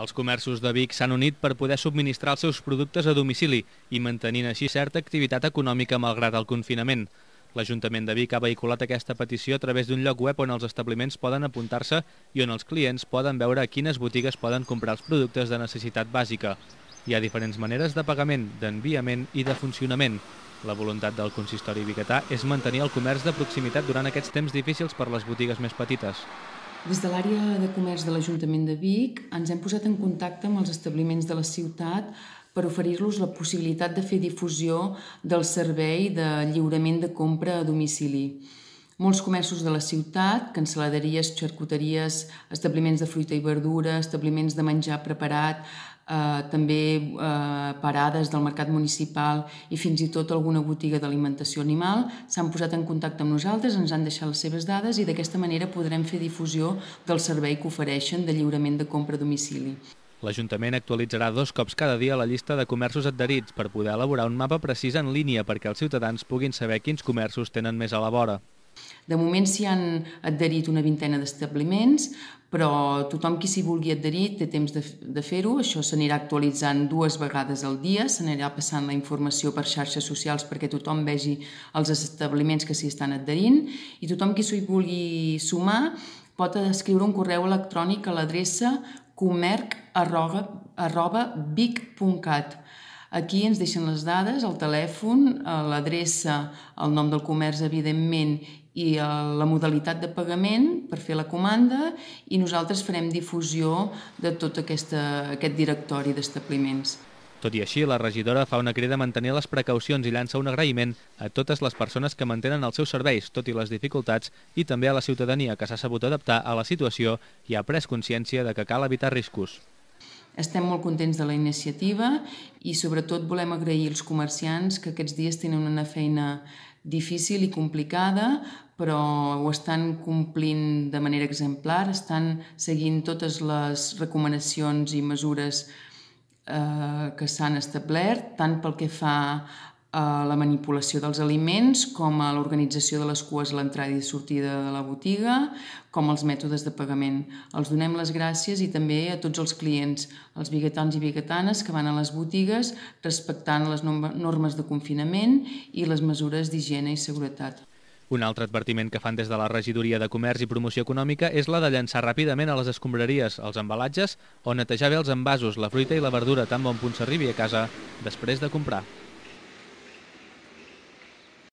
Els comerços de Vic s'han unit per poder subministrar els seus productes a domicili i mantenint així certa activitat econòmica malgrat el confinament. L'Ajuntament de Vic ha vehiculat aquesta petició a través d'un lloc web on els establiments poden apuntar-se i on els clients poden veure a quines botigues poden comprar els productes de necessitat bàsica. Hi ha diferents maneres de pagament, d'enviament i de funcionament. La voluntat del consistori biguetà és mantenir el comerç de proximitat durant aquests temps difícils per les botigues més petites. Des de l'àrea de comerç de l'Ajuntament de Vic ens hem posat en contacte amb els establiments de la ciutat per oferir-los la possibilitat de fer difusió del servei de lliurament de compra a domicili. Molts comerços de la ciutat, cancel·laderies, xarcuteries, establiments de fruita i verdura, establiments de menjar preparat, eh, també eh, parades del mercat municipal i fins i tot alguna botiga d'alimentació animal s'han posat en contacte amb nosaltres, ens han deixat les seves dades i d'aquesta manera podrem fer difusió del servei que ofereixen de lliurament de compra a domicili. L'Ajuntament actualitzarà dos cops cada dia la llista de comerços adherits per poder elaborar un mapa precís en línia perquè els ciutadans puguin saber quins comerços tenen més a la vora. De moment s'hi han adherit una vintena d'establiments, però tothom qui s'hi vulgui adherir té temps de, de fer-ho. Això s'anirà actualitzant dues vegades al dia, s'anirà passant la informació per xarxes socials perquè tothom vegi els establiments que s'hi estan adherint i tothom qui s'hi vulgui sumar pot escriure un correu electrònic a l'adreça comerc arroba, arroba vic.cat Aquí ens deixen les dades, el telèfon, eh, l'adreça, el nom del comerç, evidentment, i eh, la modalitat de pagament per fer la comanda i nosaltres farem difusió de tot aquesta, aquest directori d'establiments. Tot i així, la regidora fa una crida a mantenir les precaucions i llança un agraïment a totes les persones que mantenen els seus serveis, tot i les dificultats, i també a la ciutadania que s'ha sabut adaptar a la situació i ha pres consciència de que cal evitar riscos. Estem molt contents de la iniciativa i sobretot volem agrair als comerciants que aquests dies tenen una feina difícil i complicada, però ho estan complint de manera exemplar, estan seguint totes les recomanacions i mesures eh, que s'han establert, tant pel que fa a la manipulació dels aliments, com a l'organització de les cues a l'entrada i sortida de la botiga, com els mètodes de pagament. Els donem les gràcies i també a tots els clients, els biguetans i biguetanes que van a les botigues respectant les normes de confinament i les mesures d'higiene i seguretat. Un altre advertiment que fan des de la Regidoria de Comerç i Promoció Econòmica és la de llançar ràpidament a les escombraries els embalatges o netejar bé els envasos, la fruita i la verdura tan bon punt s'arribi a casa després de comprar.